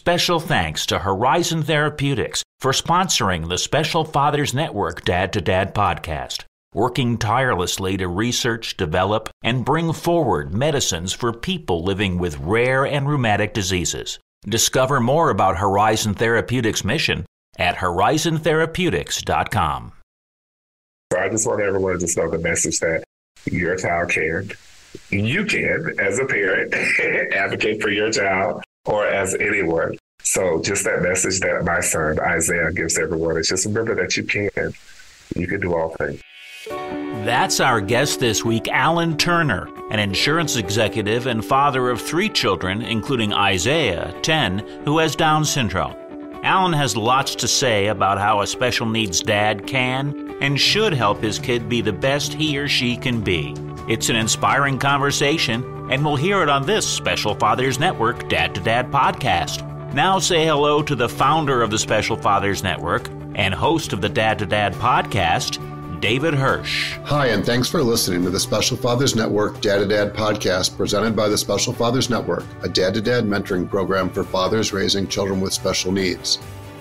Special thanks to Horizon Therapeutics for sponsoring the Special Fathers Network Dad to Dad podcast, working tirelessly to research, develop, and bring forward medicines for people living with rare and rheumatic diseases. Discover more about Horizon Therapeutics' mission at horizontherapeutics.com. I just want everyone to just know the message that your child can. You can, as a parent, advocate for your child or as anyone. So just that message that my son Isaiah gives everyone is just remember that you can. You can do all things. That's our guest this week, Allan Turner, an insurance executive and father of three children, including Isaiah, 10, who has Down syndrome. Allan has lots to say about how a special needs dad can and should help his kid be the best he or she can be. It's an inspiring conversation, and we'll hear it on this Special Fathers Network Dad to Dad podcast. Now say hello to the founder of the Special Fathers Network and host of the Dad to Dad podcast, David Hirsch. Hi, and thanks for listening to the Special Fathers Network Dad to Dad podcast presented by the Special Fathers Network, a dad to dad mentoring program for fathers raising children with special needs.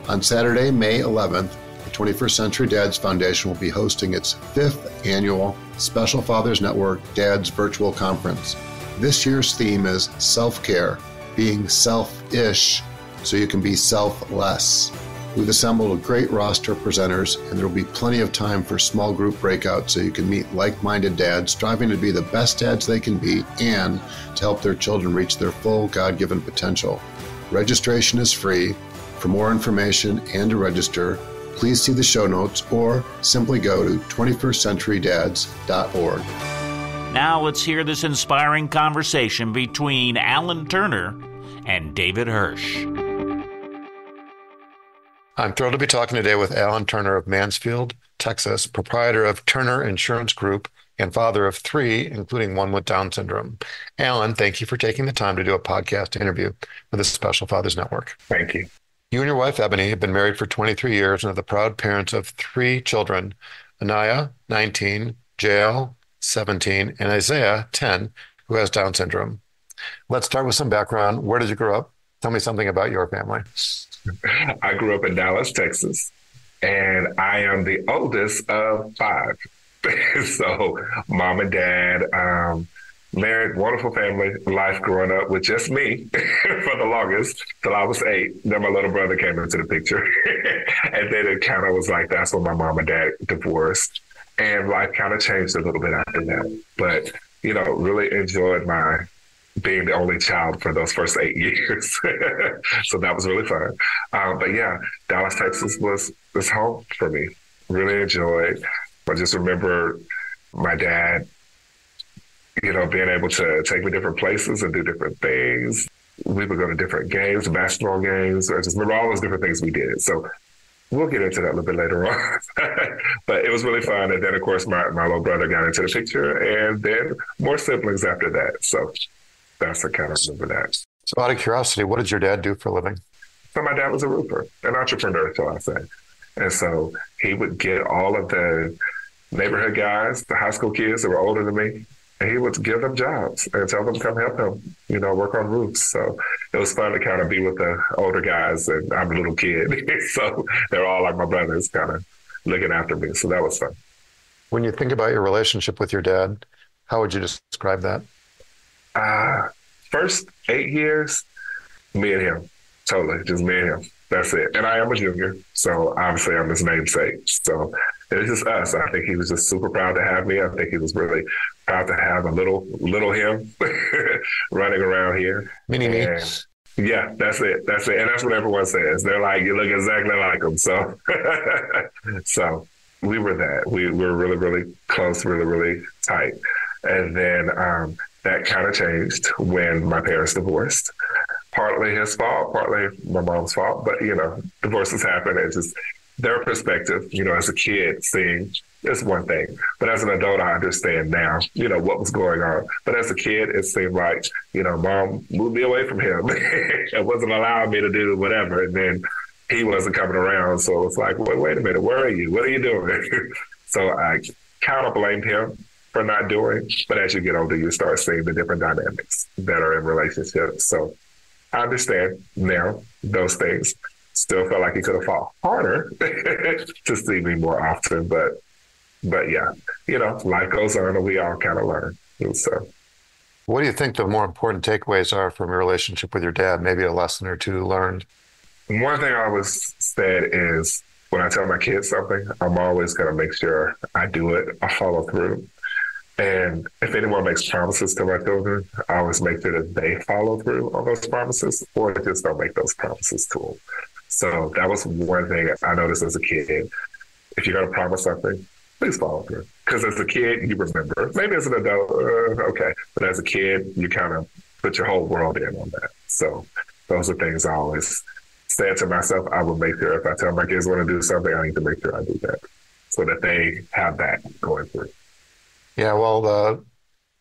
On Saturday, May 11th, the 21st Century Dads Foundation will be hosting its fifth annual Special Fathers Network Dads Virtual Conference. This year's theme is self care, being self ish so you can be selfless. We've assembled a great roster of presenters, and there will be plenty of time for small group breakouts so you can meet like minded dads striving to be the best dads they can be and to help their children reach their full God given potential. Registration is free. For more information and to register, please see the show notes or simply go to 21stcenturydads.org. Now let's hear this inspiring conversation between Allan Turner and David Hirsch. I'm thrilled to be talking today with Allan Turner of Mansfield, Texas, proprietor of Turner Insurance Group and father of three, including one with Down syndrome. Allan, thank you for taking the time to do a podcast interview for the Special Fathers Network. Thank you. You and your wife, Ebony, have been married for 23 years and are the proud parents of three children Anaiah, 19, Jael, 17, and Isaiah, 10, who has Down syndrome. Let's start with some background. Where did you grow up? Tell me something about your family. I grew up in Dallas, Texas, and I am the oldest of five. so, mom and dad, um, married, wonderful family life growing up with just me for the longest till I was eight. Then my little brother came into the picture. and then it kind of was like that's when my mom and dad divorced. And life kind of changed a little bit after that. But, you know, really enjoyed my being the only child for those first eight years. so that was really fun. Um, but yeah, Dallas, Texas was was home for me. Really enjoyed. I just remember my dad, you know, being able to take me different places and do different things. We would go to different games, basketball games. I just remember all those different things we did. So we'll get into that a little bit later on. but it was really fun. And then, of course, my, my little brother got into the picture, and then more siblings after that. So that's the kind of remember that. So, out of curiosity, what did your dad do for a living? So, my dad was a roofer, an entrepreneur, shall I say. And so he would get all of the neighborhood guys, the high school kids that were older than me, he would give them jobs and tell them to come help him, you know, work on roofs. So it was fun to kind of be with the older guys, and I'm a little kid, so they're all like my brothers, kind of looking after me. So that was fun. When you think about your relationship with your dad, how would you describe that? Uh, first eight years, me and him, totally, just me and him. That's it. And I am a junior, so obviously I'm his namesake. So it's just us. I think he was just super proud to have me. I think he was really proud to have a little little him running around here. Mini me. Yeah, that's it. That's it. And that's what everyone says. They're like, you look exactly like him. So, so we were that. We were really, really close, really, really tight. And then um, that kind of changed when my parents divorced. Partly his fault, partly my mom's fault, but you know, divorces happen. It's just their perspective, you know, as a kid seeing is one thing. But as an adult, I understand now, you know, what was going on. But as a kid, it seemed like, you know, mom moved me away from him. it wasn't allowing me to do whatever. And then he wasn't coming around. So it's like, wait, wait a minute, where are you? What are you doing? so I kind of blamed him for not doing. But as you get older, you start seeing the different dynamics that are in relationships. So I understand now those things. Still felt like he could have fought harder to see me more often, but but yeah, you know, life goes on and we all kind of learn. So, what do you think the more important takeaways are from your relationship with your dad? Maybe a lesson or two learned. One thing I always said is when I tell my kids something, I'm always going to make sure I do it, I follow through. And if anyone makes promises to my children, I always make sure that they follow through on those promises or just don't make those promises to them. So that was one thing I noticed as a kid. If you're going to promise something, please follow through. Because as a kid, you remember. Maybe as an adult, uh, okay. But as a kid, you kind of put your whole world in on that. So those are things I always said to myself. I will make sure if I tell my kids want to do something, I need to make sure I do that so that they have that going through. Yeah, well,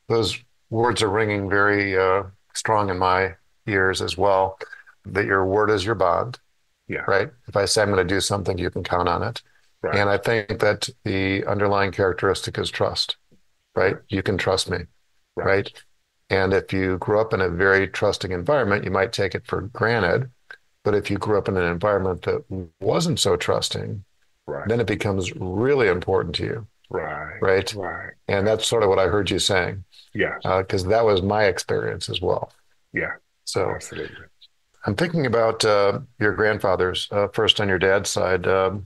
those words are ringing very uh, strong in my ears as well. That your word is your bond. Yeah. Right. If I say I'm going to do something, you can count on it. Right. And I think that the underlying characteristic is trust, right? You can trust me, right. right? And if you grew up in a very trusting environment, you might take it for granted. But if you grew up in an environment that wasn't so trusting, right. then it becomes really important to you. Right. Right. Right. And that's sort of what I heard you saying. Yeah. Because uh, that was my experience as well. Yeah. So absolutely. I'm thinking about uh, your grandfathers, uh, first on your dad's side. Um,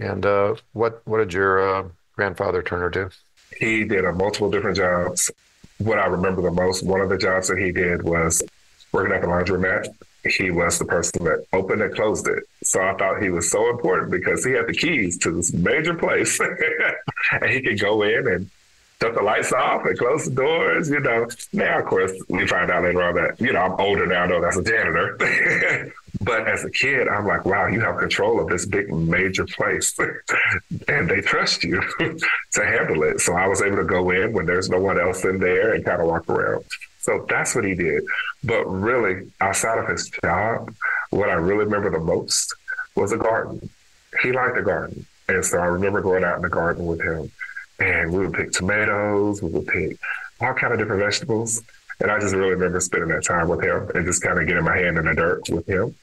and uh, what what did your uh, grandfather Turner do? He did a multiple different jobs. What I remember the most, one of the jobs that he did was working at the laundromat. He was the person that opened and closed it. So I thought he was so important because he had the keys to this major place, and he could go in and shut the lights off and close the doors, you know. Now, of course, we find out later on that, you know, I'm older now, I know that's a janitor. but as a kid, I'm like, wow, you have control of this big major place. and they trust you to handle it. So I was able to go in when there's no one else in there and kind of walk around. So that's what he did. But really, outside of his job, what I really remember the most was a garden. He liked the garden. And so I remember going out in the garden with him and we would pick tomatoes, we would pick all kind of different vegetables. And I just really remember spending that time with him and just kind of getting my hand in the dirt with him.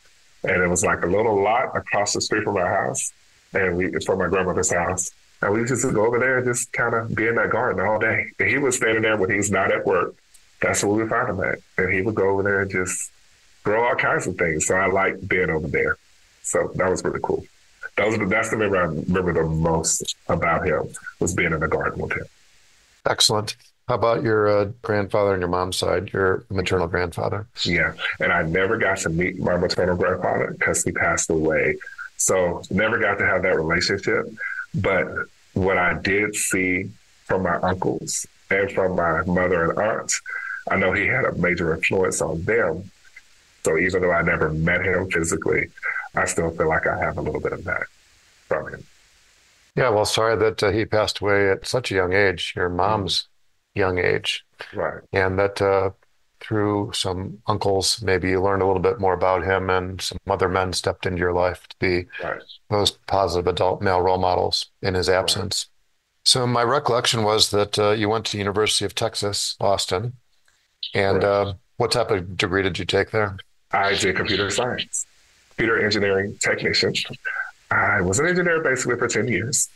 And it was like a little lot across the street from our house, and we it's from my grandmother's house. And we just go over there and just kind of be in that garden all day. And he was standing there when he's not at work. That's where we would find him at. And he would go over there and just grow all kinds of things. So I like being over there. So that was really cool. Those are, that's the memory I remember the most about him was being in the garden with him. Excellent. How about your uh, grandfather on your mom's side, your maternal grandfather? Yeah, and I never got to meet my maternal grandfather because he passed away. So never got to have that relationship. But what I did see from my uncles and from my mother and aunts, I know he had a major influence on them. So even though I never met him physically, I still feel like I have a little bit of that from him. Yeah, well, sorry that uh, he passed away at such a young age, your mom's mm-hmm. young age. Right. And that uh, through some uncles, maybe you learned a little bit more about him and some other men stepped into your life to be right. most positive adult male role models in his absence. Right. So my recollection was that uh, you went to University of Texas, Austin. And right. Uh, what type of degree did you take there? I did computer science computer engineering technician. I was an engineer basically for 10 years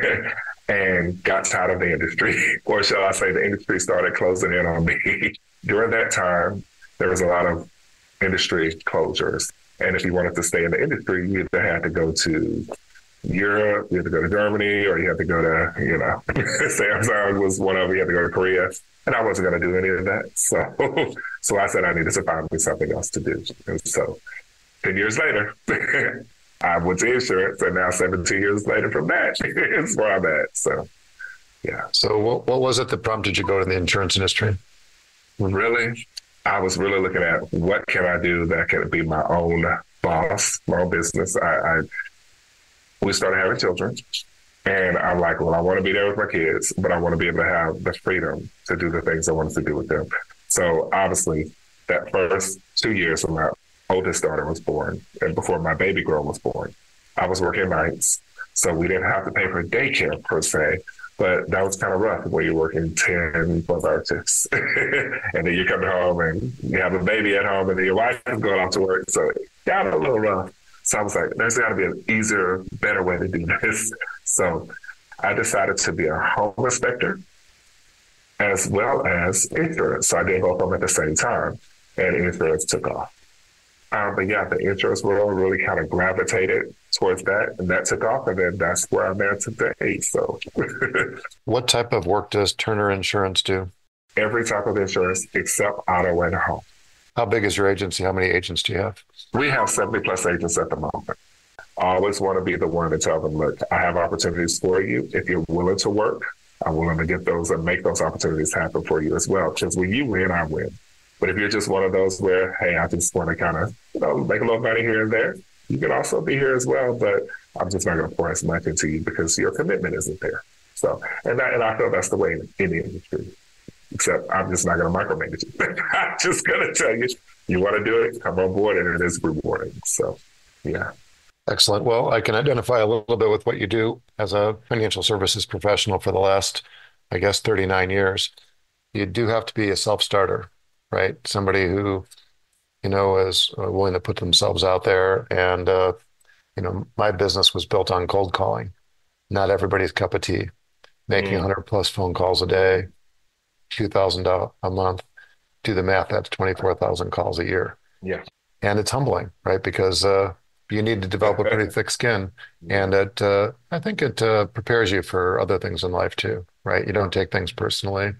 and got tired of the industry, or shall I say, the industry started closing in on me. During that time, there was a lot of industry closures. And if you wanted to stay in the industry, you either had to go to Europe, you had to go to Germany, or you had to go to, you know, Samsung was one of them, you had to go to Korea. And I wasn't going to do any of that. So, so I said I needed to find me something else to do. And so 10 years later, I went to insurance, and now 17 years later from that is where I'm at. So, yeah. So, what, what was it that prompted you to go to the insurance industry? Really, I was really looking at what can I do that can be my own boss, my own business. I, I we started having children, and I'm like, well, I want to be there with my kids, but I want to be able to have the freedom to do the things I wanted to do with them. So, obviously, that first two years from my oldest daughter was born and before my baby girl was born. I was working nights, so we didn't have to pay for daycare per se, But that was kind of rough when you're working 10, 12 hour shifts. and then you're coming home and you have a baby at home and then your wife is going off to work. So it got a little rough. So I was like, there's got to be an easier, better way to do this. So I decided to be a home inspector as well as insurance. So I did both of them at the same time, and insurance took off. Um, but yeah, the insurance world really kind of gravitated towards that, and that took off, and then that's where I'm at today. So, what type of work does Turner Insurance do? Every type of insurance except auto and home. How big is your agency? How many agents do you have? We have 70 plus agents at the moment. I always want to be the one to tell them, look, I have opportunities for you. If you're willing to work, I'm willing to get those and make those opportunities happen for you as well. Because when you win, I win. But if you're just one of those where, hey, I just want to kind of, you know, make a little money here and there, you can also be here as well. But I'm just not going to pour as much into you because your commitment isn't there. So, and I, and I feel that's the way in any industry. Except I'm just not going to micromanage it. I'm just going to tell you, you want to do it, come on board, and it is rewarding. So, yeah. Excellent. Well, I can identify a little bit with what you do as a financial services professional for the last, I guess, 39 years. You do have to be a self starter, right? Somebody who, you know, is uh, willing to put themselves out there. And, uh, you know, my business was built on cold calling, not everybody's cup of tea, making mm. 100 plus phone calls a day, 2000 a month. Do the math, that's 24,000 calls a year. Yeah. And it's humbling, right? Because, uh, you need to develop a pretty thick skin, and it uh, I think it uh, prepares you for other things in life too, right? You don't take things personally,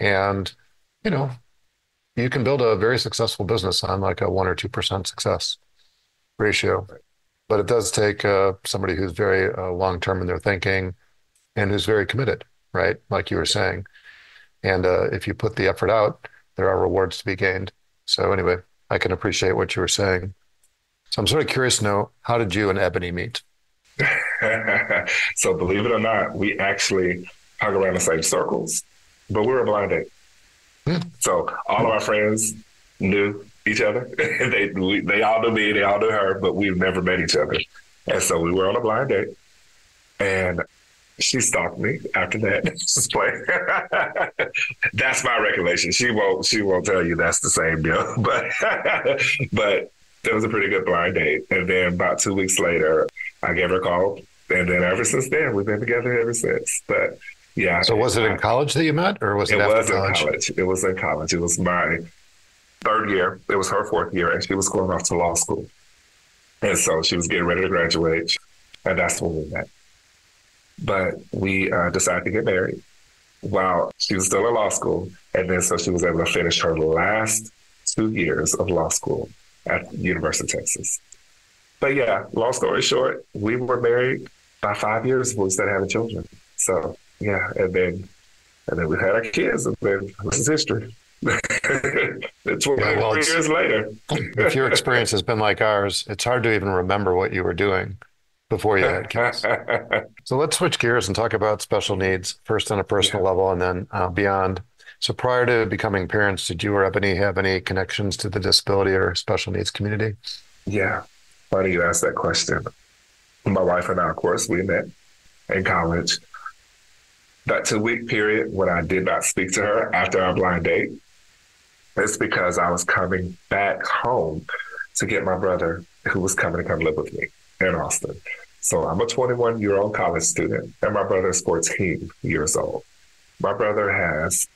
and you know you can build a very successful business on like a one or two percent success ratio, but it does take uh, somebody who's very uh, long term in their thinking and who's very committed, right? Like you were saying, and uh, if you put the effort out, there are rewards to be gained. So anyway, I can appreciate what you were saying. So I'm sort of curious to know how did you and Ebony meet? so believe it or not, we actually hung around the same circles, but we were a blind date. Hmm. So all of our friends knew each other. they we, they all knew me, they all knew her, but we've never met each other. And so we were on a blind date, and she stalked me after that. that's my recollection. She won't she won't tell you that's the same deal, but but it was a pretty good blind date. And then about two weeks later, I gave her a call. And then ever since then, we've been together ever since. But yeah. So was it in college that you met or was it, it was college? in college? It was in college. It was my third year. It was her fourth year and she was going off to law school. And so she was getting ready to graduate. And that's when we met. But we uh, decided to get married while she was still in law school. And then so she was able to finish her last two years of law school at University of Texas. But yeah, long story short, we were married by five years before we started having children. So yeah, and then and then we had our kids, and then this is history. it's yeah, well, years later. if your experience has been like ours, it's hard to even remember what you were doing before you had kids. so let's switch gears and talk about special needs first on a personal yeah. level and then uh, beyond. So prior to becoming parents, did you or Ebony have any connections to the disability or special needs community? Yeah, funny you asked that question. My wife and I, of course, we met in college. That two week period when I did not speak to her after our blind date, it's because I was coming back home to get my brother who was coming to come live with me in Austin. So I'm a 21 year old college student, and my brother is 14 years old. My brother has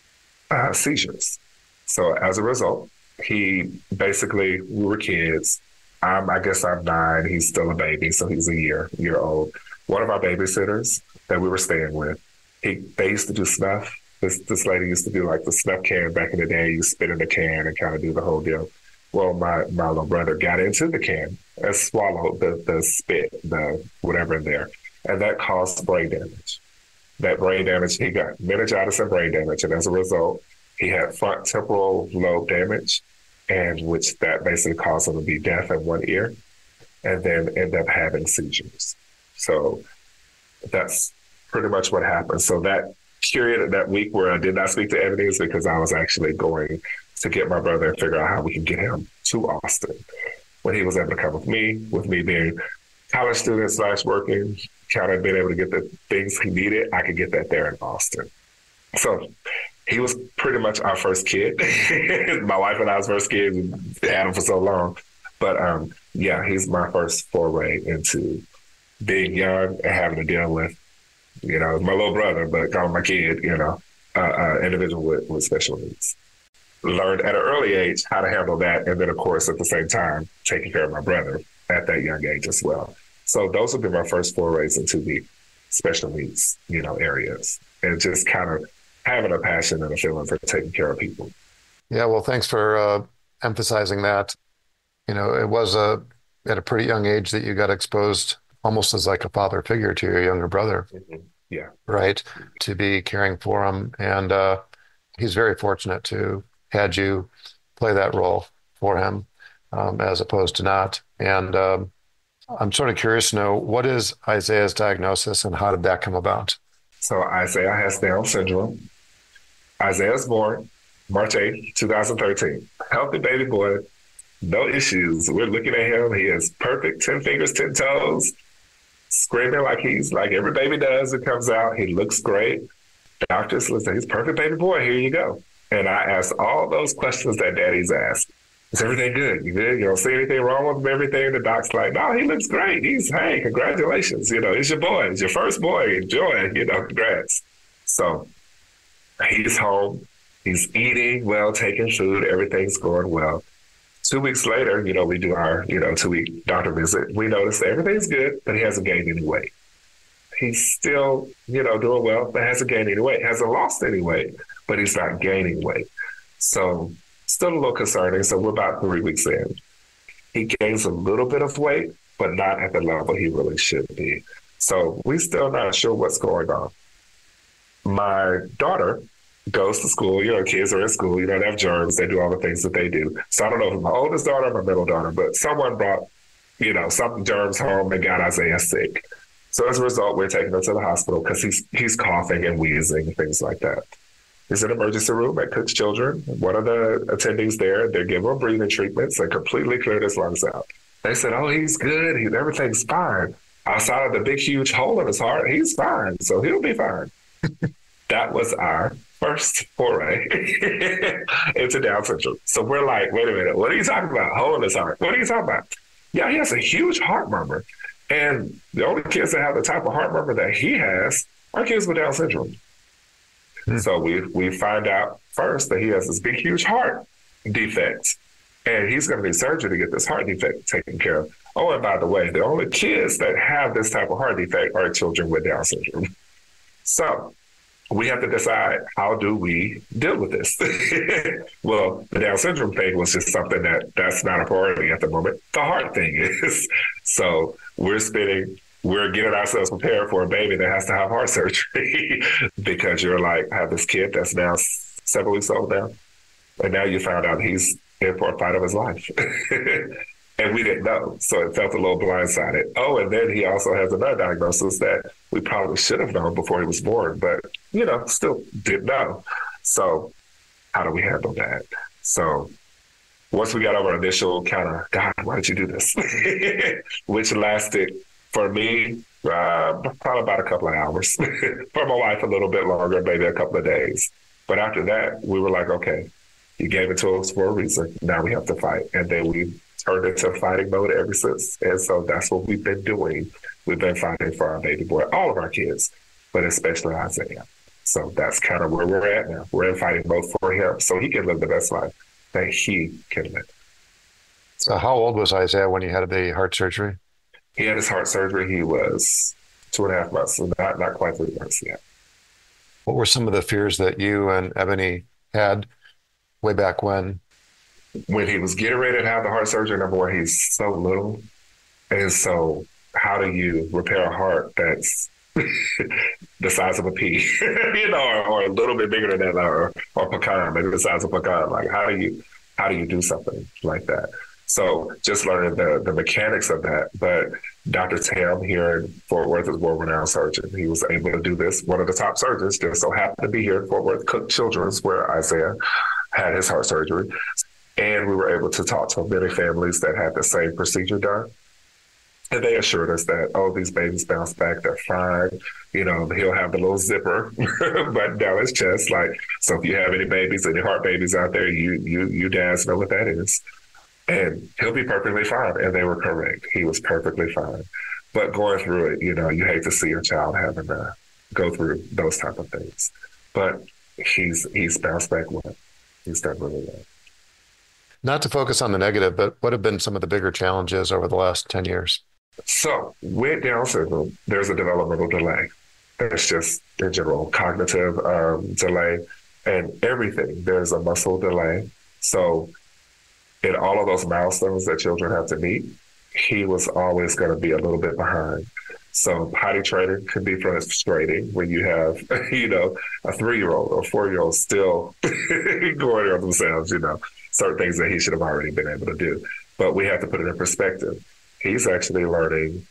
uh, seizures. So as a result, he basically we were kids. I'm, I guess I'm nine. He's still a baby, so he's a year year old. One of our babysitters that we were staying with, he they used to do snuff. This this lady used to do like the snuff can back in the day. You spit in the can and kind of do the whole deal. Well, my my little brother got into the can and swallowed the the spit, the whatever in there, and that caused brain damage that brain damage. He got meningitis and brain damage, and as a result, he had front temporal lobe damage, and which that basically caused him to be deaf in one ear, and then end up having seizures. So that's pretty much what happened. So that period, that week where I did not speak to Ebony is because I was actually going to get my brother and figure out how we can get him to Austin. When he was able to come with me, with me being college student slash working, kind of been able to get the things he needed, I could get that there in Austin. So he was pretty much our first kid. my wife and I's first kid. We had him for so long. But um, yeah, he's my first foray into being young and having to deal with, you know, my little brother, but call him my kid, you know, uh, uh, individual with, with special needs. Learned at an early age how to handle that. And then, of course, at the same time, taking care of my brother at that young age as well. So those would be my first forays into the special needs, you know, areas and just kind of having a passion and a feeling for taking care of people. Yeah, well, thanks for uh, emphasizing that. You know, it was a at a pretty young age that you got exposed almost as like a father figure to your younger brother. Mm-hmm. Yeah. Right. To be caring for him. And uh, he's very fortunate to had you play that role for him um, as opposed to not. And um, I'm sort of curious to know what is Isaiah's diagnosis and how did that come about? So Isaiah has Down syndrome. Isaiah's born March 8, 2013. Healthy baby boy, no issues. We're looking at him. He has perfect 10 fingers, 10 toes, screaming like he's like every baby does. It comes out. He looks great. Doctors listen, he's perfect baby boy. Here you go. And I asked all those questions that daddy's asked. Is everything good? You good? You don't see anything wrong with him? Everything? The doc's like, no, he looks great. He's, hey, congratulations. You know, it's your boy. It's your first boy. Enjoy. You know, congrats. So he's home. He's eating well, taking food. Everything's going well. Two weeks later, you know, we do our, you know, two week doctor visit. We notice everything's good, but he hasn't gained any weight. He's still, you know, doing well, but hasn't gained any weight. Hasn't lost any weight, but he's not gaining weight. So still a little concerning. So we're about three weeks in. He gains a little bit of weight, but not at the level he really should be. So we're still not sure what's going on. My daughter goes to school. You know, kids are in school. You know, they have germs. They do all the things that they do. So I don't know if my oldest daughter or my middle daughter, but someone brought, you know, some germs home and got Isaiah sick. So as a result, we're taking him to the hospital because he's he's coughing and wheezing and things like that. He's in an emergency room at Cook's Children. One of the attendings there, they give him breathing treatments and completely cleared his lungs out. They said, "Oh, he's good. He, everything's fine." Outside of the big, huge hole in his heart, he's fine. So he'll be fine. that was our first foray into Down syndrome. So we're like, wait a minute, what are you talking about? Hole in his heart. What are you talking about? Yeah, he has a huge heart murmur. And the only kids that have the type of heart murmur that he has are kids with Down syndrome. Hmm. So we we find out first that he has this big, huge heart defect. And he's going to need surgery to get this heart defect taken care of. Oh, and by the way, the only kids that have this type of heart defect are children with Down syndrome. So we have to decide how do we deal with this. well, the Down syndrome thing was just something that that's not a priority at the moment. The heart thing is. So we're spending, we're getting ourselves prepared for a baby that has to have heart surgery because you're like have this kid that's now seven weeks old now, and now you found out he's in for a fight of his life. And we didn't know. So it felt a little blindsided. Oh, and then he also has another diagnosis that we probably should have known before he was born, but you know, still didn't know. So how do we handle that? So once we got over initial kind of, God, why did you do this? Which lasted for me uh, probably about a couple of hours. for my wife, a little bit longer, maybe a couple of days. But after that, we were like, okay, you gave it to us for a reason. Now we have to fight. And then we turned into fighting mode ever since. And so that's what we've been doing. We've been fighting for our baby boy, all of our kids, but especially Isaiah. So that's kind of where we're at now. We're in fighting mode for him so he can live the best life that he can live. So, how old was Isaiah when he had the heart surgery? He had his heart surgery. He was two and a half months, so not, not quite three months yet. What were some of the fears that you and Ebony had way back when when he was getting ready to have the heart surgery, number one, he's so little. And so, how do you repair a heart that's the size of a pea, you know, or, or, a little bit bigger than that, or, or pecan, maybe the size of a pecan? Like, how do you how do you do something like that? So, just learning the the mechanics of that. But Dr. Tam here in Fort Worth is world renowned surgeon. He was able to do this. One of the top surgeons just so happened to be here in Fort Worth, Cook Children's, where Isaiah had his heart surgery. And we were able to talk to many families that had the same procedure done. And they assured us that, oh, these babies bounce back, they're fine. You know, he'll have the little zipper button down his chest. Like, so if you have any babies, any heart babies out there, you you you dads know what that is. And he'll be perfectly fine. And they were correct. He was perfectly fine. But going through it, you know, you hate to see your child having to go through those type of things. But he's he's bounced back well. He's done really well. Not to focus on the negative, but what have been some of the bigger challenges over the last 10 years? So, with Down syndrome, there's a developmental delay. There's just, in general, cognitive um, delay and everything. There's a muscle delay. So, in all of those milestones that children have to meet, he was always going to be a little bit behind. So potty training can be frustrating when you have, you know, a three-year-old or four-year-old still going on themselves, you know, certain things that he should have already been able to do. But we have to put it in perspective. He's actually learning,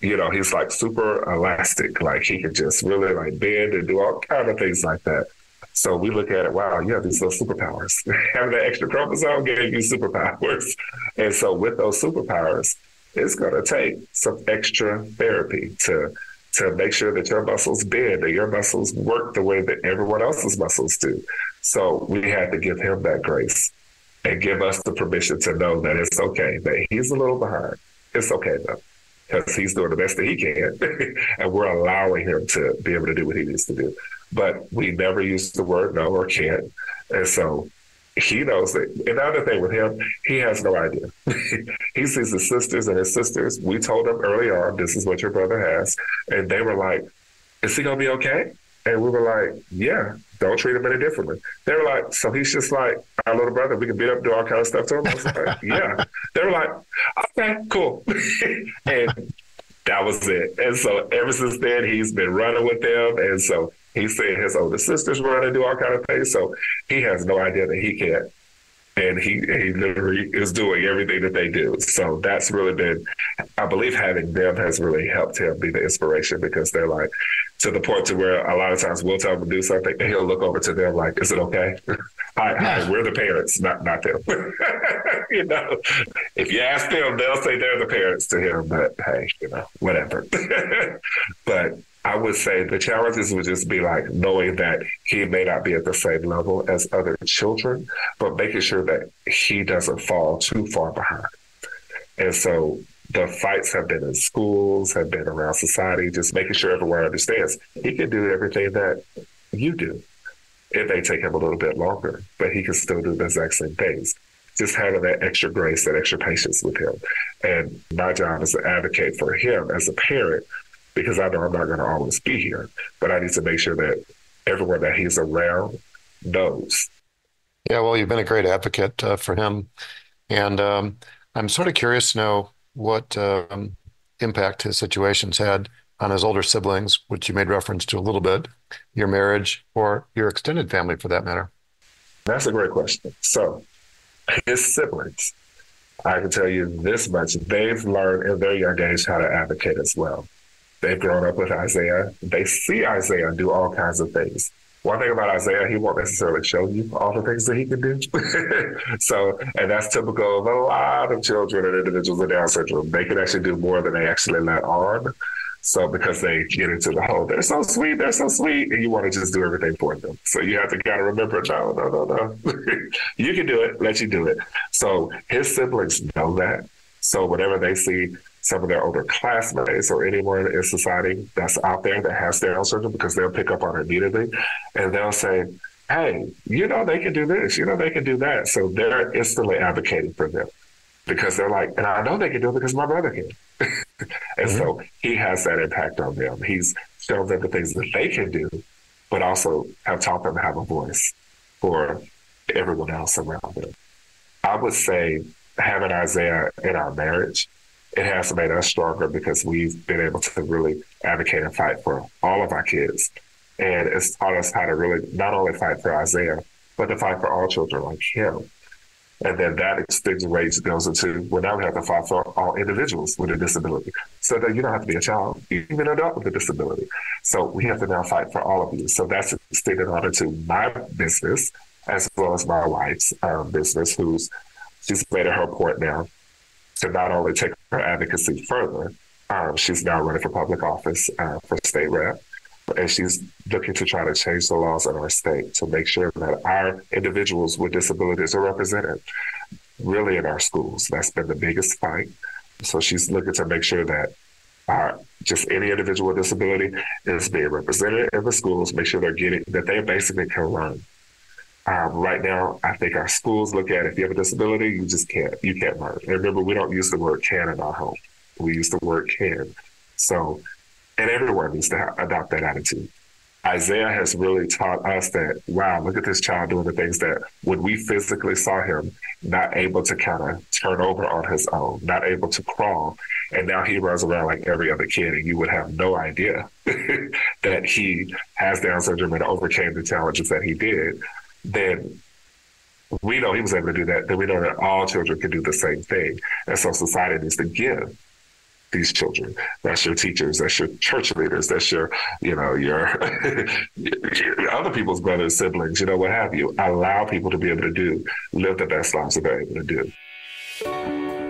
you know, he's like super elastic. Like he can just really like bend and do all kind of things like that. So we look at it, wow, you have these little superpowers. Having that extra chromosome gave you superpowers. And so with those superpowers, it's going to take some extra therapy to to make sure that your muscles bend that your muscles work the way that everyone else's muscles do. So we had to give him that grace and give us the permission to know that it's okay, that he's a little behind. It's okay though, because he's doing the best that he can. and we're allowing him to be able to do what he needs to do. But we never use the word no or can't. And so he knows it. And the other thing with him, he has no idea. he sees his sisters and his sisters. We told him early on, this is what your brother has. And they were like, is he going to be okay? And we were like, yeah, don't treat him any differently. They were like, so he's just like our little brother. We can beat up, do all kind of stuff to him. I was like, yeah. They were like, okay, cool. and that was it. And so ever since then, he's been running with them. And so He's said his older sisters run and do all kind of things. So he has no idea that he can't. And he, he literally is doing everything that they do. So that's really been, I believe having them has really helped him be the inspiration because they're like, to the point to where a lot of times we'll tell him to do something and he'll look over to them like, is it okay? hi, hi, we're the parents, not not them. you know, if you ask them, they'll say they're the parents to him, but hey, you know, whatever. but I would say the challenges would just be like knowing that he may not be at the same level as other children, but making sure that he doesn't fall too far behind. And so the fights have been in schools, have been around society, just making sure everyone understands he can do everything that you do. It may take him a little bit longer, but he can still do the exact same things. Just having that extra grace, that extra patience with him. And my job is to advocate for him as a parent because I know I'm not going to always be here, but I need to make sure that everyone that he's around knows. Yeah, well, you've been a great advocate uh, for him. And um, I'm sort of curious to know what um, impact his situation's had on his older siblings, which you made reference to a little bit, your marriage, or your extended family for that matter. That's a great question. So, his siblings, I can tell you this much, they've learned in their young age how to advocate as well. They've grown up with Isaiah. They see Isaiah do all kinds of things. One thing about Isaiah, he won't necessarily show you all the things that he can do. so, and that's typical of a lot of children and individuals with Down syndrome. They can actually do more than they actually let on. So, because they get into the whole, they're so sweet, they're so sweet, and you want to just do everything for them. So, you have to kind of remember, no, no, no, no. you can do it, let you do it. So, his siblings know that. So, whenever they see some of their older classmates or anyone in society that's out there that has Down syndrome because they'll pick up on it immediately and they'll say, hey, you know, they can do this, you know, they can do that. So they're instantly advocating for them because they're like, and I know they can do it because my brother can. and mm-hmm. so he has that impact on them. He's shown them the things that they can do, but also have taught them to have a voice for everyone else around them. I would say having Isaiah in our marriage it has made us stronger because we've been able to really advocate and fight for all of our kids. And it's taught us how to really not only fight for Isaiah, but to fight for all children like him. And then that extenuates goes into well, now we have to fight for all individuals with a disability. So that you don't have to be a child, even an adult with a disability. So we have to now fight for all of you. So that's extended on into my business as well as my wife's um, business, who's she's made her point now to not only take her advocacy further, um, she's now running for public office uh, for state rep, and she's looking to try to change the laws in our state to make sure that our individuals with disabilities are represented really in our schools. That's been the biggest fight. So she's looking to make sure that uh, just any individual with disability is being represented in the schools, make sure they're getting that they basically can learn. Um, right now, I think our schools look at if you have a disability, you just can't you can't learn. And remember, we don't use the word can in our home. We use the word can. So, and everyone needs to adopt that attitude. Isaiah has really taught us that, wow, look at this child doing the things that when we physically saw him not able to kind of turn over on his own, not able to crawl, and now he runs around like every other kid, and you would have no idea that he has Down syndrome and overcame the challenges that he did, then we know he was able to do that, then we know that all children can do the same thing. And so society needs to give these children. That's your teachers. That's your church leaders. That's your, you know, your, your other people's brothers, siblings, you know, what have you. Allow people to be able to do, live the best lives that they're able to do.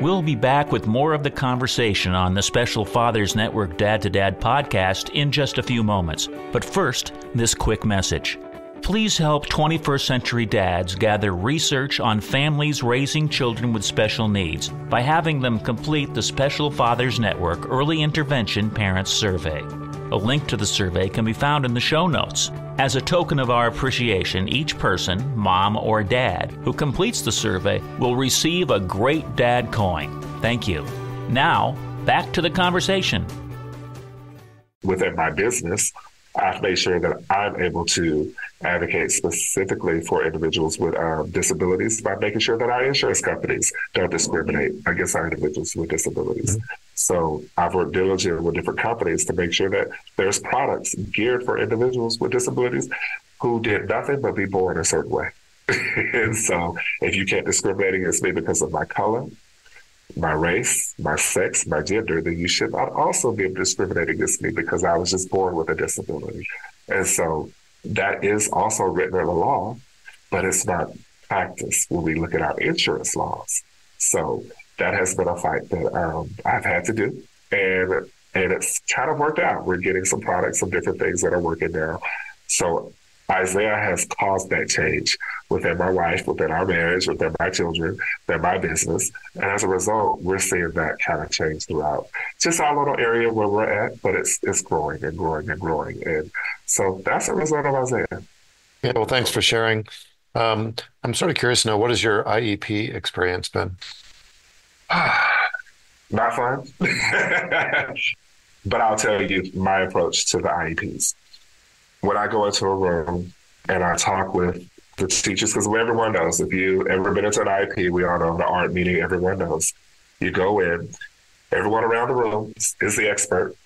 We'll be back with more of the conversation on the Special Fathers Network Dad to Dad podcast in just a few moments. But first, this quick message. Please help 21st century dads gather research on families raising children with special needs by having them complete the Special Fathers Network Early Intervention Parents Survey. A link to the survey can be found in the show notes. As a token of our appreciation, each person, mom or dad, who completes the survey will receive a Great Dad coin. Thank you. Now, back to the conversation. Within my business, I've made sure that I'm able to advocate specifically for individuals with um, disabilities by making sure that our insurance companies don't discriminate against our individuals with disabilities. Mm-hmm. So I've worked diligently with different companies to make sure that there's products geared for individuals with disabilities who did nothing but be born a certain way. and so if you can't discriminate against me because of my color, my race, my sex, my gender, then you should not also be able to discriminate against me because I was just born with a disability. And so that is also written in the law, but it's not practiced when we look at our insurance laws. So that has been a fight that um, I've had to do. And and it's kind of worked out. We're getting some products, some different things that are working now. So Isaiah has caused that change within my wife, within our marriage, within my children, within my business. And as a result, we're seeing that kind of change throughout just our little area where we're at, but it's it's growing and growing and growing. And so that's a result of Isaiah. Yeah, well, thanks for sharing. Um, I'm sort of curious to know what has your IEP experience been? Not fun. but I'll tell you my approach to the IEPs when I go into a room and I talk with the teachers, because everyone knows, if you ever been into an IEP, we all know the ARD meeting, everyone knows. You go in, everyone around the room is the expert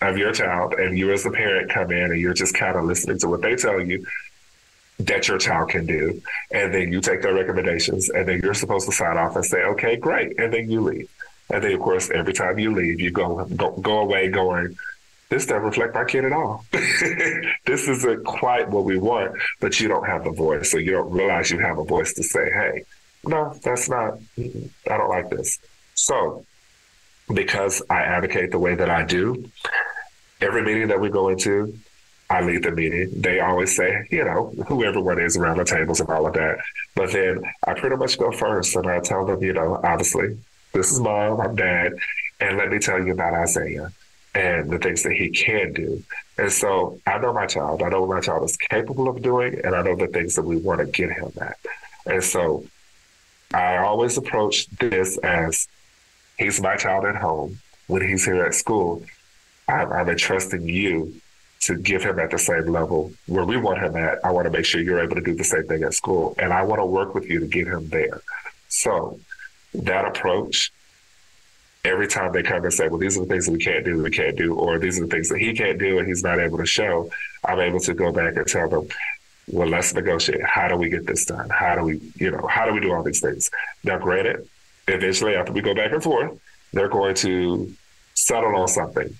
of your child, and you as the parent come in and you're just kind of listening to what they tell you that your child can do. And then you take their recommendations, and then you're supposed to sign off and say, okay, great. And then you leave. And then, of course, every time you leave, you go go, go away going, this doesn't reflect my kid at all. this isn't quite what we want, but you don't have the voice. So you don't realize you have a voice to say, hey, no, that's not, I don't like this. So because I advocate the way that I do, every meeting that we go into, I lead the meeting. They always say, you know, who everyone is around the tables and all of that. But then I pretty much go first and I tell them, you know, obviously, this is mom, I'm dad, and let me tell you about Isaiah and the things that he can do. And so I know my child. I know what my child is capable of doing, and I know the things that we want to get him at. And so I always approach this as he's my child at home. When he's here at school, I'm, I'm entrusting you to give him at the same level where we want him at. I want to make sure you're able to do the same thing at school, and I want to work with you to get him there. So that approach every time they come and say, well, these are the things that we can't do, we can't do, or these are the things that he can't do and he's not able to show, I'm able to go back and tell them, well, let's negotiate. How do we get this done? How do we, you know, how do we do all these things? Now, granted, eventually after we go back and forth, they're going to settle on something.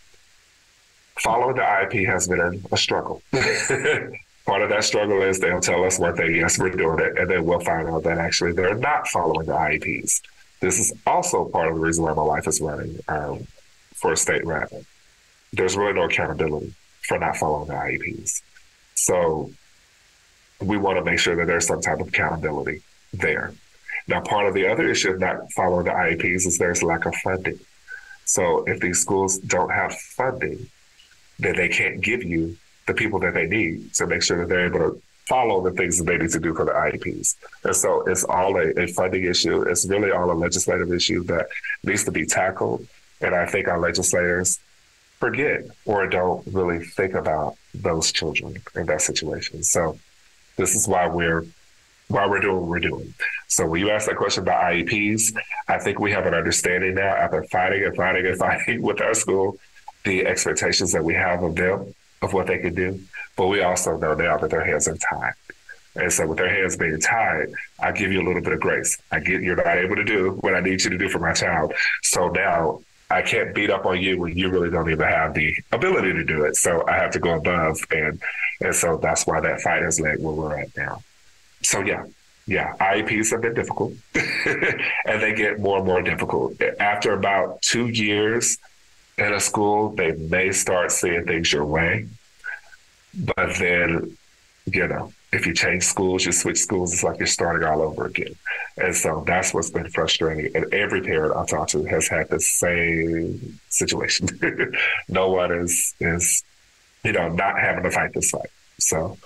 Following the IEP has been a struggle. Part of that struggle is they'll tell us one thing, yes, we're doing it, and then we'll find out that actually they're not following the IEPs. This is also part of the reason why my wife is running um, for a state rep. There's really no accountability for not following the IEPs. So we want to make sure that there's some type of accountability there. Now, part of the other issue of not following the IEPs is there's lack of funding. So if these schools don't have funding, then they can't give you the people that they need to make sure that they're able to follow the things that they need to do for the IEPs. And so it's all a, a funding issue. It's really all a legislative issue that needs to be tackled. And I think our legislators forget or don't really think about those children in that situation. So this is why we're why we're doing what we're doing. So when you ask that question about IEPs, I think we have an understanding now after fighting and fighting and fighting with our school, the expectations that we have of them, of what they can do. But we also know now that their hands are tied. And so with their hands being tied, I give you a little bit of grace. I get you're not able to do what I need you to do for my child. So now I can't beat up on you when you really don't even have the ability to do it. So I have to go above and and so that's why that fight has led where we're at now. So yeah, yeah, IEPs have been difficult and they get more and more difficult. After about two years in a school, they may start seeing things your way. But then, you know, if you change schools, you switch schools, it's like you're starting all over again. And so that's what's been frustrating. And every parent I've talked to has had the same situation. no one is is, you know, not having to fight this fight. So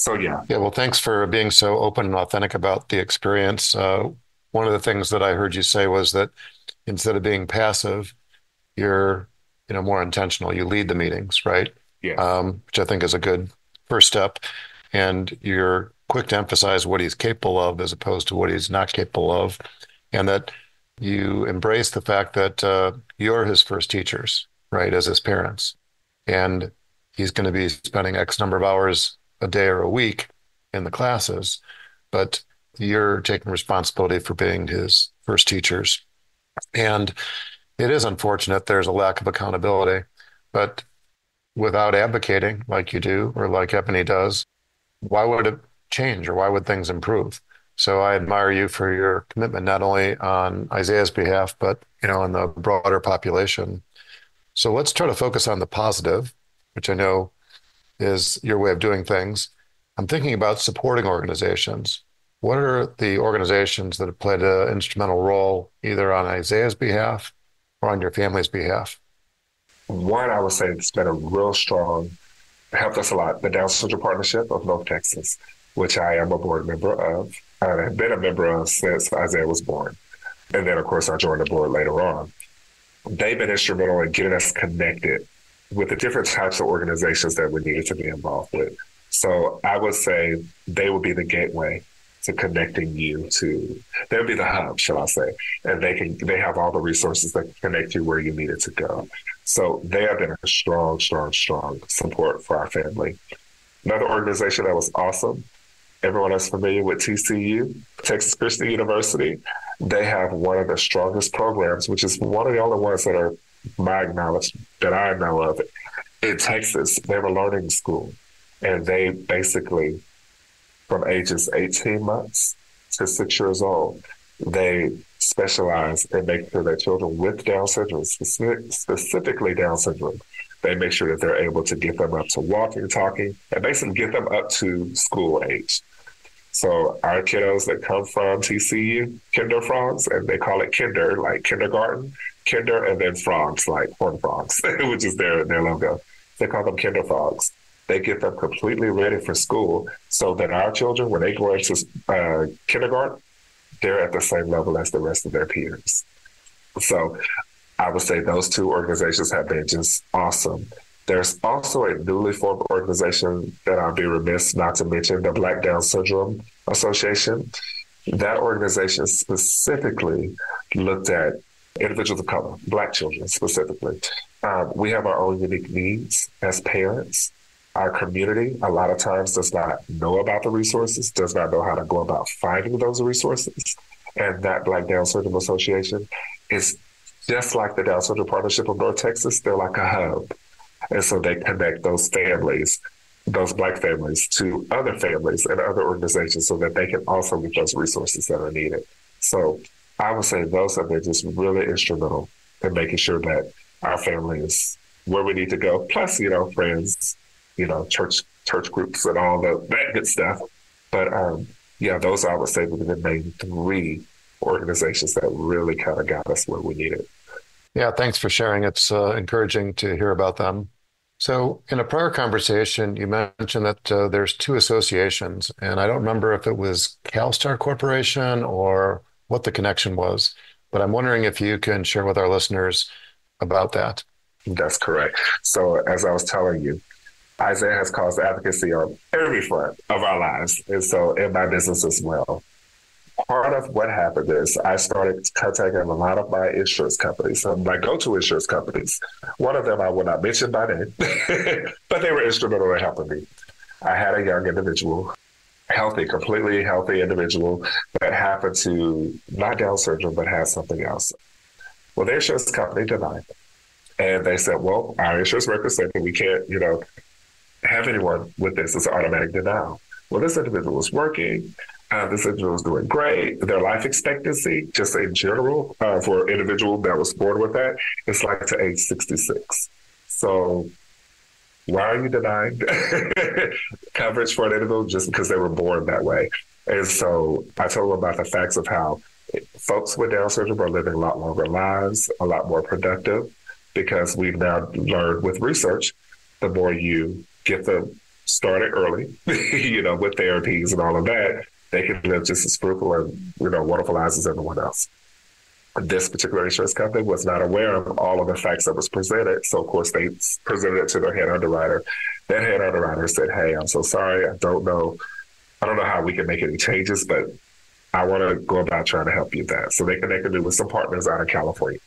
so yeah. Yeah. Well, thanks for being so open and authentic about the experience. Uh, one of the things that I heard you say was that instead of being passive, you're you know more intentional. You lead the meetings, right? Yeah. Um, which I think is a good first step. And you're quick to emphasize what he's capable of as opposed to what he's not capable of, and that you embrace the fact that uh, you're his first teachers, right, as his parents, and he's going to be spending X number of hours a day or a week in the classes, but you're taking responsibility for being his first teachers. And it is unfortunate there's a lack of accountability, but without advocating like you do or like Ebony does, why would it change or why would things improve? So I admire you for your commitment not only on Isaiah's behalf, but you know, on the broader population. So let's try to focus on the positive, which I know is your way of doing things. I'm thinking about supporting organizations. What are the organizations that have played an instrumental role either on Isaiah's behalf or on your family's behalf? One, I would say it's been a real strong, helped us a lot. The Down Syndrome Partnership of North Texas, which I am a board member of. I have been a member of since Isaiah was born. And then, of course, I joined the board later on. They've been instrumental in getting us connected with the different types of organizations that we needed to be involved with. So I would say they would be the gateway to connecting you to they'll be the hub, shall I say. And they can they have all the resources that connect you where you needed to go. So they have been a strong, strong, strong support for our family. Another organization that was awesome, everyone that's familiar with TCU, Texas Christian University. They have one of the strongest programs, which is one of the only ones that are my knowledge that I know of in Texas. They have a learning school, and they basically, from ages 18 months to six years old, they specialize in making sure that children with Down syndrome, specific, specifically Down syndrome, they make sure that they're able to get them up to walking, talking, and basically get them up to school age. So our kiddos that come from TCU, Kinder Frogs, and they call it Kinder, like kindergarten, Kinder, and then frogs, like horn frogs, which is their, their logo. They call them Kinder Frogs. They get them completely ready for school so that our children, when they go into uh, kindergarten, they're at the same level as the rest of their peers. So I would say those two organizations have been just awesome. There's also a newly formed organization that I'll be remiss not to mention, the Black Down Syndrome Association. That organization specifically looked at individuals of color, Black children specifically. Um, we have our own unique needs as parents. Our community, a lot of times, does not know about the resources, does not know how to go about finding those resources. And that Black Down Syndrome Association is just like the Down Syndrome Partnership of North Texas. They're like a hub. And so they connect those families, those Black families, to other families and other organizations so that they can also get those resources that are needed. So I would say those have been just really instrumental in making sure that our family is where we need to go. Plus, you know, friends, you know, church church groups and all the that good stuff. But um, yeah, those I would say would be the main three organizations that really kind of got us where we needed. Yeah, thanks for sharing. It's uh, encouraging to hear about them. So, in a prior conversation, you mentioned that uh, there's two associations, and I don't remember if it was CalSTAR Corporation or what the connection was, but I'm wondering if you can share with our listeners about that. That's correct. So, as I was telling you, Isaiah has caused advocacy on every front of our lives, and so in my business as well part of what happened is I started contacting a lot of my insurance companies, my go-to insurance companies. One of them I will not mention by name, but they were instrumental in helping me. I had a young individual, healthy, completely healthy individual that happened to not Down syndrome, but has something else. Well, their insurance company denied And they said, well, our insurance records say that we can't, you know, have anyone with this. It's an automatic denial. Well, this individual was working. Uh, this individual was doing great. Their life expectancy, just in general, uh, for an individual that was born with that, is like to age 66. So, why are you denying coverage for an individual just because they were born that way? And so, I told them about the facts of how folks with Down syndrome are living a lot longer lives, a lot more productive, because we've now learned with research the more you get them started early, you know, with therapies and all of that, they can live just as fruitful and you know wonderful lives as everyone else. This particular insurance company was not aware of all of the facts that was presented, so of course they presented it to their head underwriter. That head underwriter said, "Hey, I'm so sorry. I don't know. I don't know how we can make any changes, but I want to go about trying to help you with that." So they connected me with some partners out of California.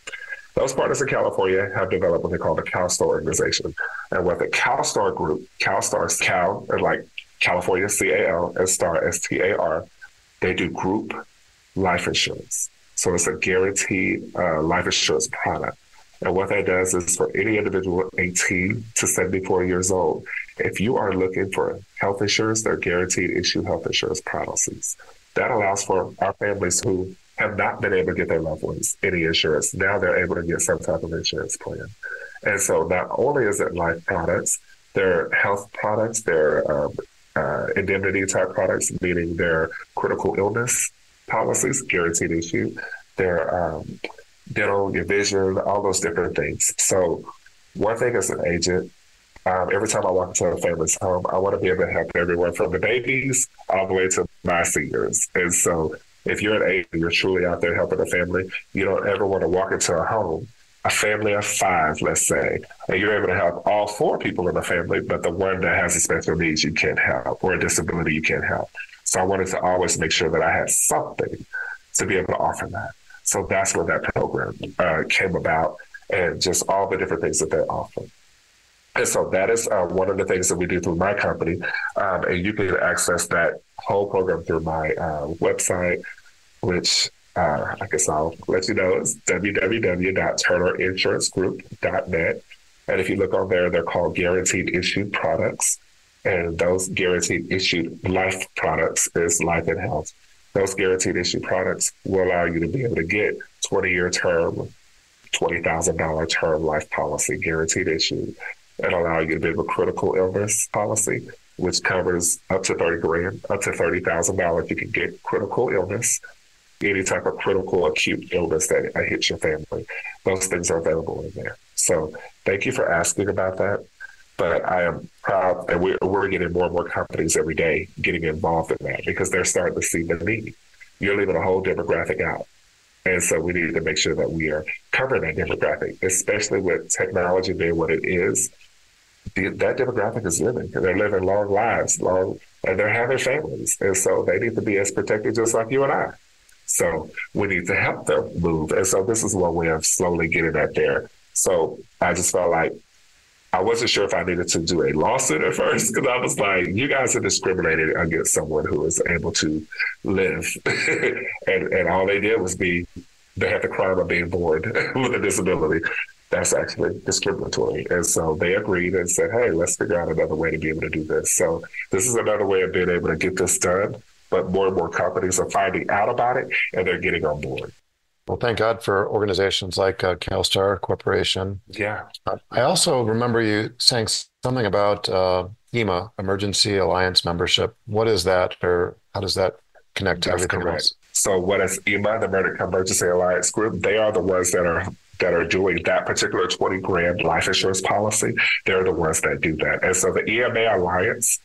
Those partners in California have developed what they call the CalSTAR organization. And what the CalSTAR group, CalSTAR's Cal, like California CAL and Star STAR, they do group life insurance. So it's a guaranteed uh, life insurance product. And what that does is for any individual 18 to 74 years old, if you are looking for health insurance, they're guaranteed issue health insurance policies. That allows for our families who have not been able to get their loved ones any insurance. Now they're able to get some type of insurance plan. And so not only is it life products, they're health products, they're um, uh, indemnity type products, meaning their critical illness policies, guaranteed issue, their um, dental, your vision, all those different things. So, one thing as an agent, um, every time I walk into a family's home, I want to be able to help everyone from the babies all the way to my seniors. And so, if you're an agent, you're truly out there helping a family, you don't ever want to walk into a home a family of five, let's say, and you're able to help all four people in the family, but the one that has a special needs you can't help or a disability you can't help. So I wanted to always make sure that I had something to be able to offer that. So that's where that program uh, came about and just all the different things that they offer. And so that is uh, one of the things that we do through my company. Um, and you can access that whole program through my uh, website, which uh, I guess I'll let you know is www.turnerinsurancegroup.net. And if you look on there, they're called guaranteed issued products. And those guaranteed issued life products is life and health. Those guaranteed issued products will allow you to be able to get 20 year term, $20,000 term life policy guaranteed issued and allow you to be a critical illness policy, which covers up to 30 grand, up to $30,000. You can get critical illness any type of critical acute illness that hits your family. Those things are available in there. So thank you for asking about that. But I am proud and we're, we're getting more and more companies every day getting involved in that because they're starting to see the need. You're leaving a whole demographic out. And so we need to make sure that we are covering that demographic, especially with technology being what it is. The, that demographic is living. They're living long lives, long, and they're having families. And so they need to be as protected just like you and I. So we need to help them move. And so this is one way of slowly getting that there. So I just felt like I wasn't sure if I needed to do a lawsuit at first because I was like, you guys are discriminated against someone who is able to live. and, and all they did was be, they had the crime of being born with a disability. That's actually discriminatory. And so they agreed and said, hey, let's figure out another way to be able to do this. So this is another way of being able to get this done but more and more companies are finding out about it and they're getting on board. Well, thank God for organizations like uh, CalSTAR Corporation. Yeah. I also remember you saying something about uh, EMA, Emergency Alliance membership. What is that, or how does that connect to That's everything correct. else? So, what is EMA, the Emergency Alliance Group? They are the ones that are that are doing that particular 20 grand life insurance policy. They're the ones that do that. And so, the EMA Alliance,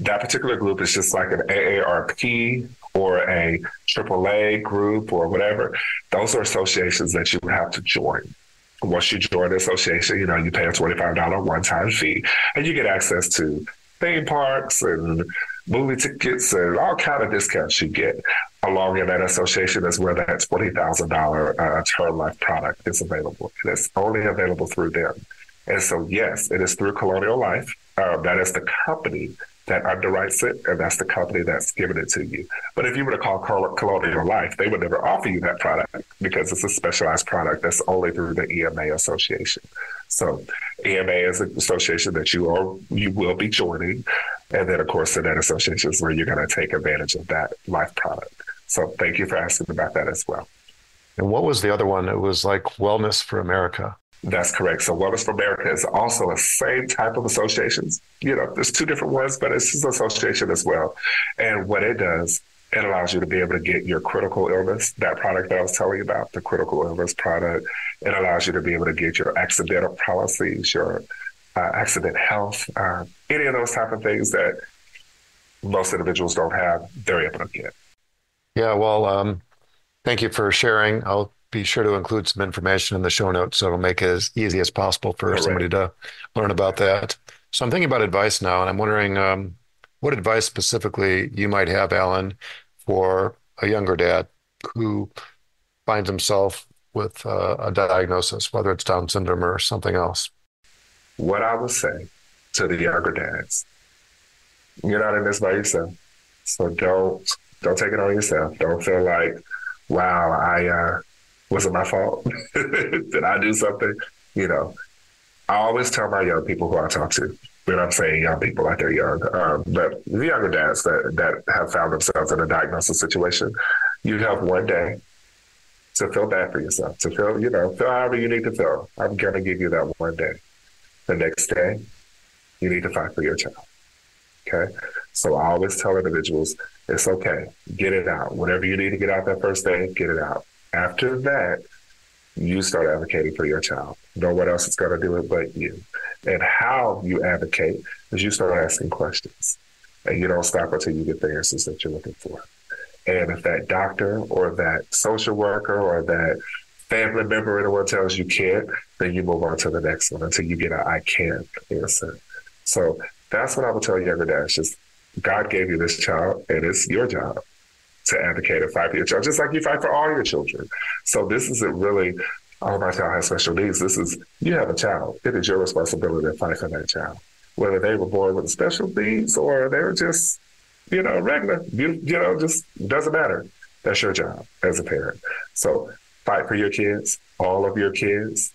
that particular group is just like an AARP or a AAA group or whatever. Those are associations that you would have to join once you join the association, you know, you pay a $25 one time fee and you get access to theme parks and movie tickets and all kind of discounts you get along in that association is where that $20,000 uh, term life product is available. And it's only available through them. And so, yes, it is through Colonial Life. Uh, that is the company that underwrites it, and that's the company that's giving it to you. But if you were to call Colonial Life, they would never offer you that product because it's a specialized product that's only through the EMA Association. So EMA is an association that you are you will be joining, and then of course the net association is where you're going to take advantage of that life product. So thank you for asking about that as well. And what was the other one? It was like Wellness for America. That's correct. So Wellness for America is also a same type of associations. You know, there's two different ones, but it's just an association as well. And what it does, it allows you to be able to get your critical illness, that product that I was telling you about, the critical illness product. It allows you to be able to get your accidental policies, your uh, accident health, uh, any of those type of things that most individuals don't have, they're able to get. Yeah, well, um, thank you for sharing. I'll be sure to include some information in the show notes so it'll make it as easy as possible for somebody to learn about that. So I'm thinking about advice now, and I'm wondering um, what advice specifically you might have, Allan, for a younger dad who finds himself with uh, a diagnosis, whether it's Down syndrome or something else. What I would say to the younger dads, you're not in this by yourself, so don't don't take it on yourself. Don't feel like, wow, I uh, was it my fault? Did I do something? You know, I always tell my young people who I talk to, when I'm saying young people like they're young, um, but the younger dads that, that have found themselves in a diagnosis situation, you have one day to feel bad for yourself, to feel, you know, feel however you need to feel. I'm going to give you that one day. The next day, you need to fight for your child. Okay. So I always tell individuals, it's okay. Get it out. Whatever you need to get out that first day, get it out. After that, you start advocating for your child. No one else is going to do it but you. And how you advocate is you start asking questions. And you don't stop until you get the answers that you're looking for. And if that doctor or that social worker or that family member or anyone tells you can't, then you move on to the next one until you get an I can answer. So that's what I would tell younger dads. Just God gave you this child and it's your job to advocate and fight for your child, just like you fight for all your children. So this isn't really, oh, my child has special needs. This is, you have a child. It is your responsibility to fight for that child. Whether they were born with special needs or they were just, you know, regular, you, you know, just doesn't matter. That's your job as a parent. So fight for your kids, all of your kids.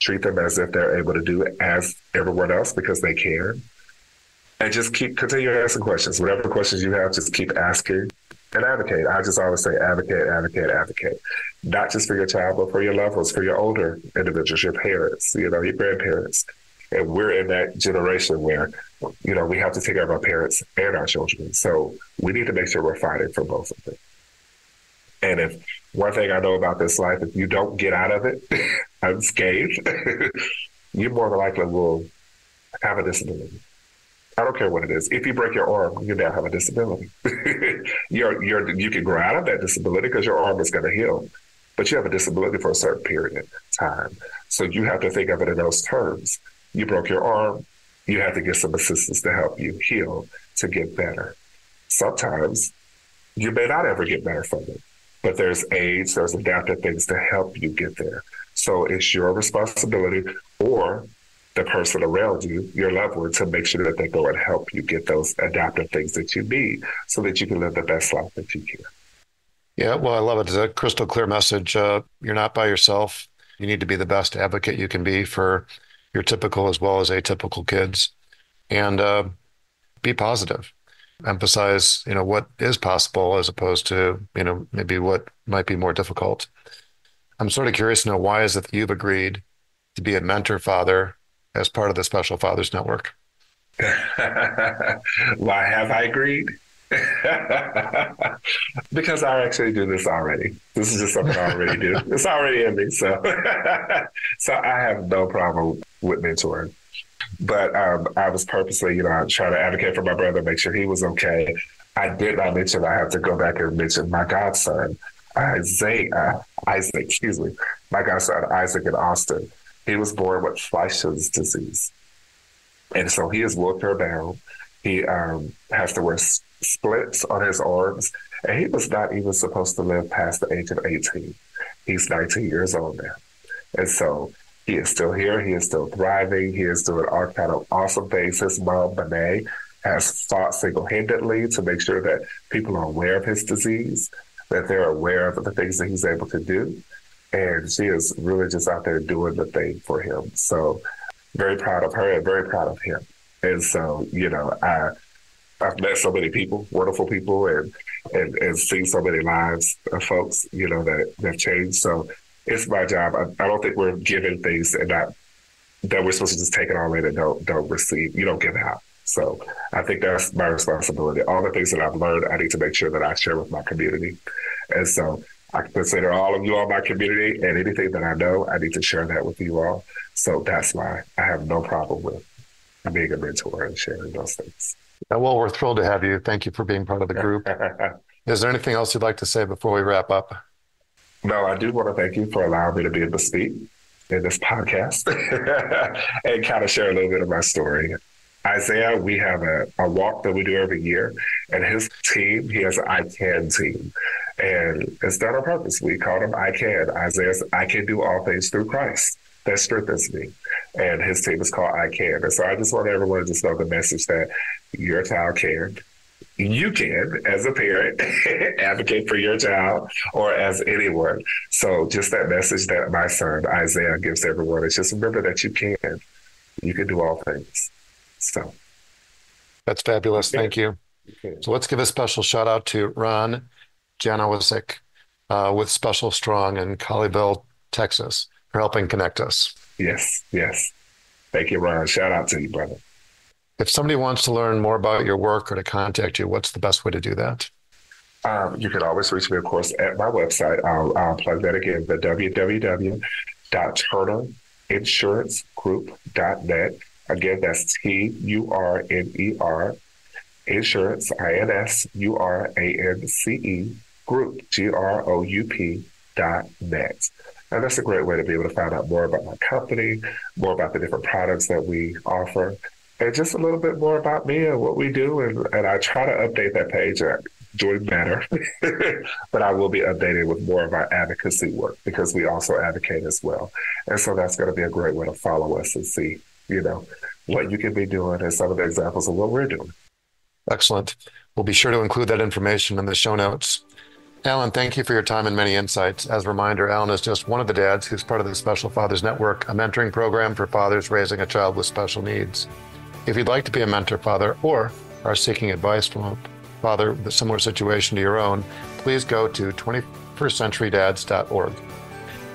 Treat them as if they're able to do as everyone else because they can. And just keep continue asking questions. Whatever questions you have, just keep asking and advocate. I just always say advocate, advocate, advocate. Not just for your child, but for your loved ones, for your older individuals, your parents, you know, your grandparents. And we're in that generation where, you know, we have to take care of our parents and our children. So we need to make sure we're fighting for both of them. And if one thing I know about this life, if you don't get out of it unscathed, you more than likely will have a disability. I don't care what it is. If you break your arm, you now have a disability. you're, you're, you can grow out of that disability because your arm is going to heal, but you have a disability for a certain period of time. So you have to think of it in those terms. You broke your arm, you have to get some assistance to help you heal to get better. Sometimes you may not ever get better from it, but there's aids, there's adaptive things to help you get there. So it's your responsibility or the person around you, your loved one, to make sure that they go and help you get those adaptive things that you need so that you can live the best life that you can. Yeah, well, I love it. It's a crystal clear message. Uh, you're not by yourself. You need to be the best advocate you can be for your typical as well as atypical kids and uh, be positive. emphasize, you know, what is possible as opposed to, you know, maybe what might be more difficult. I'm sort of curious to know why is it that you've agreed to be a mentor father as part of the Special Fathers Network? why have I agreed? because I actually do this already. This is just something I already do. It's already in me. So, so I have no problem with mentoring. But um, I was purposely, you know, trying to advocate for my brother, make sure he was okay. I did not mention, I have to go back and mention my godson, Isaiah, Isaac, excuse me, my godson, Isaac in Austin. He was born with Fleishman's disease. And so he is wheelchair bound. He um, has to wear splits on his arms, and he was not even supposed to live past the age of 18. He's 19 years old now. And so he is still here. He is still thriving. He is doing all kind of awesome things. His mom, Benet, has fought single-handedly to make sure that people are aware of his disease, that they're aware of the things that he's able to do. And she is really just out there doing the thing for him. So very proud of her and very proud of him. And so, you know, I I've met so many people, wonderful people, and and, and seen so many lives of folks, you know, that have changed. So it's my job. I, I don't think we're given things and not that we're supposed to just take it all in and don't don't receive. You don't give out. So I think that's my responsibility. All the things that I've learned, I need to make sure that I share with my community. And so I consider all of you all my community, and anything that I know, I need to share that with you all. So that's why I have no problem with being a mentor and sharing those things. Well, we're thrilled to have you. Thank you for being part of the group. Is there anything else you'd like to say before we wrap up? No, I do want to thank you for allowing me to be able to speak in this podcast and kind of share a little bit of my story. Isaiah, we have a, a walk that we do every year, and his team, he has an I Can team. And it's done on purpose. We call him I Can. Isaiah's I Can Do All Things Through Christ that strengthens me. And his team is called I Can. And so I just want everyone to just know the message that your child can. You can, as a parent, advocate for your child or as anyone. So just that message that my son Isaiah gives everyone is just remember that you can. You can do all things. So that's fabulous. Thank you. So let's give a special shout out to Ron Janowicek uh, with Special Strong in Colleyville, Texas for helping connect us. Yes, yes. Thank you, Ron. Shout out to you, brother. If somebody wants to learn more about your work or to contact you, what's the best way to do that? Um, you can always reach me, of course, at my website. I'll, I'll plug that again, the www.turnerinsuranceGroup.net. Again, that's T U R N E R, insurance, I N S U R A N C E, group, G R O U P dot net. And that's a great way to be able to find out more about my company, more about the different products that we offer, and just a little bit more about me and what we do. And, and I try to update that page doing better, but I will be updating with more of our advocacy work because we also advocate as well. And so that's going to be a great way to follow us and see, you know, what you can be doing and some of the examples of what we're doing. Excellent. We'll be sure to include that information in the show notes. Allan, thank you for your time and many insights. As a reminder, Allan is just one of the dads who's part of the Special Fathers Network, a mentoring program for fathers raising a child with special needs. If you'd like to be a mentor father or are seeking advice from a father with a similar situation to your own, please go to 21stcenturydads.org.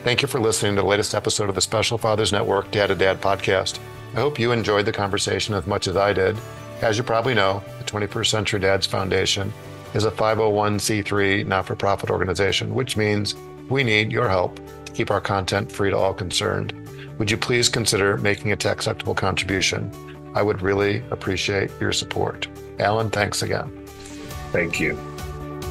Thank you for listening to the latest episode of the Special Fathers Network Dad to Dad podcast. I hope you enjoyed the conversation as much as I did. As you probably know, the 21st Century Dads Foundation is a 501c3 not for profit organization, which means we need your help to keep our content free to all concerned. Would you please consider making a tax deductible contribution? I would really appreciate your support. Allan, thanks again. Thank you.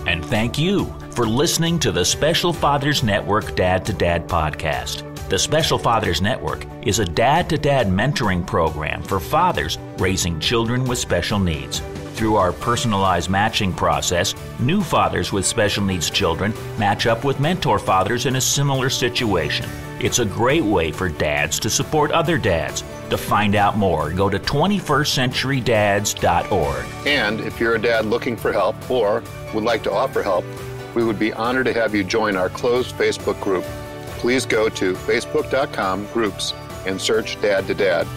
And thank you for listening to the Special Fathers Network Dad to Dad podcast. The Special Fathers Network is a dad to dad mentoring program for fathers raising children with special needs. Through our personalized matching process, new fathers with special needs children match up with mentor fathers in a similar situation. It's a great way for dads to support other dads. To find out more, go to 21stcenturydads.org. And if you're a dad looking for help or would like to offer help, we would be honored to have you join our closed Facebook group. Please go to facebook.com groups and search Dad to Dad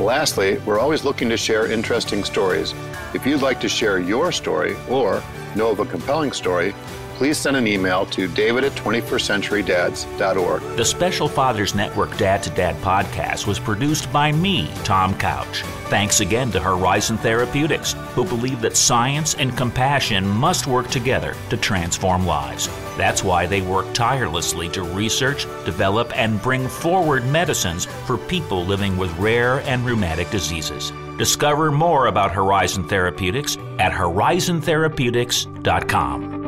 Lastly, we're always looking to share interesting stories. If you'd like to share your story or know of a compelling story, please send an email to david at 21stcenturydads.org. The Special Fathers Network Dad to Dad podcast was produced by me, Tom Couch. Thanks again to Horizon Therapeutics, who believe that science and compassion must work together to transform lives. That's why they work tirelessly to research, develop, and bring forward medicines for people living with rare and rheumatic diseases. Discover more about Horizon Therapeutics at horizontherapeutics.com.